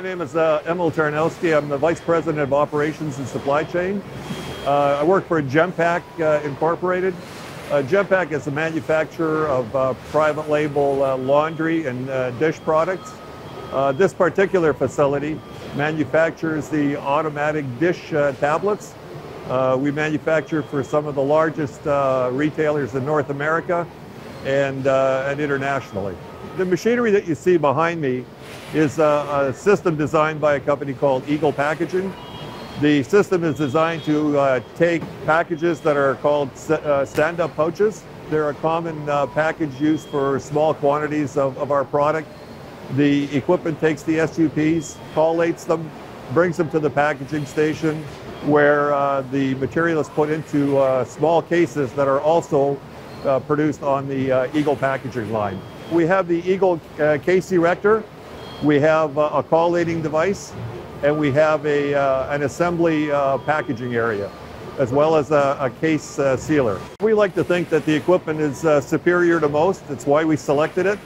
name is uh, Emil Tarnowski. I'm the Vice President of Operations and Supply Chain. Uh, I work for Genpak uh, Incorporated. Uh, Genpak is a manufacturer of uh, private label uh, laundry and uh, dish products. This particular facility manufactures the automatic dish tablets. We manufacture for some of the largest retailers in North America and, and internationally. The machinery that you see behind me is a, a system designed by a company called Eagle Packaging. The system is designed to uh, take packages that are called uh, stand-up pouches. They're a common uh, package used for small quantities of, of our product. The equipment takes the SUPs, collates them, brings them to the packaging station where uh, the material is put into uh, small cases that are also uh, produced on the Eagle packaging line. We have the Eagle uh, case erector, we have uh, a collating device, and we have a, uh, an assembly uh, packaging area, as well as a, a case uh, sealer. We like to think that the equipment is uh, superior to most. That's why we selected it.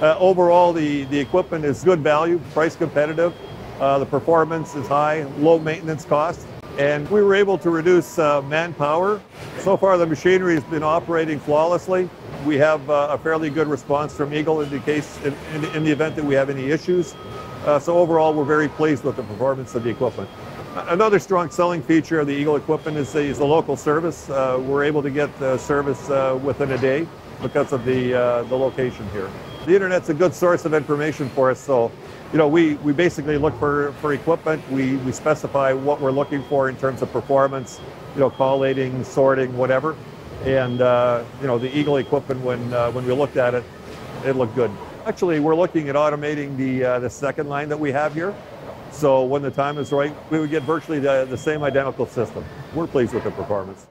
Uh, overall, the, the equipment is good value, price competitive. The performance is high, low maintenance cost and we were able to reduce manpower. So far, the machinery has been operating flawlessly. We have uh, a fairly good response from Eagle in the case, in, in, in the event that we have any issues. Uh, so overall, we're very pleased with the performance of the equipment. Another strong selling feature of the Eagle equipment is the, is the local service. Uh, we're able to get the service uh, within a day because of the, uh, the location here. The internet's a good source of information for us, so you know, we, we basically look for, for equipment. We, we specify what we're looking for in terms of performance, you know, collating, sorting, whatever. And, uh, you know, the Eagle equipment, when, uh, when we looked at it, it looked good. Actually, we're looking at automating the, uh, the second line that we have here. So when the time is right, we would get virtually the, the same identical system. We're pleased with the performance.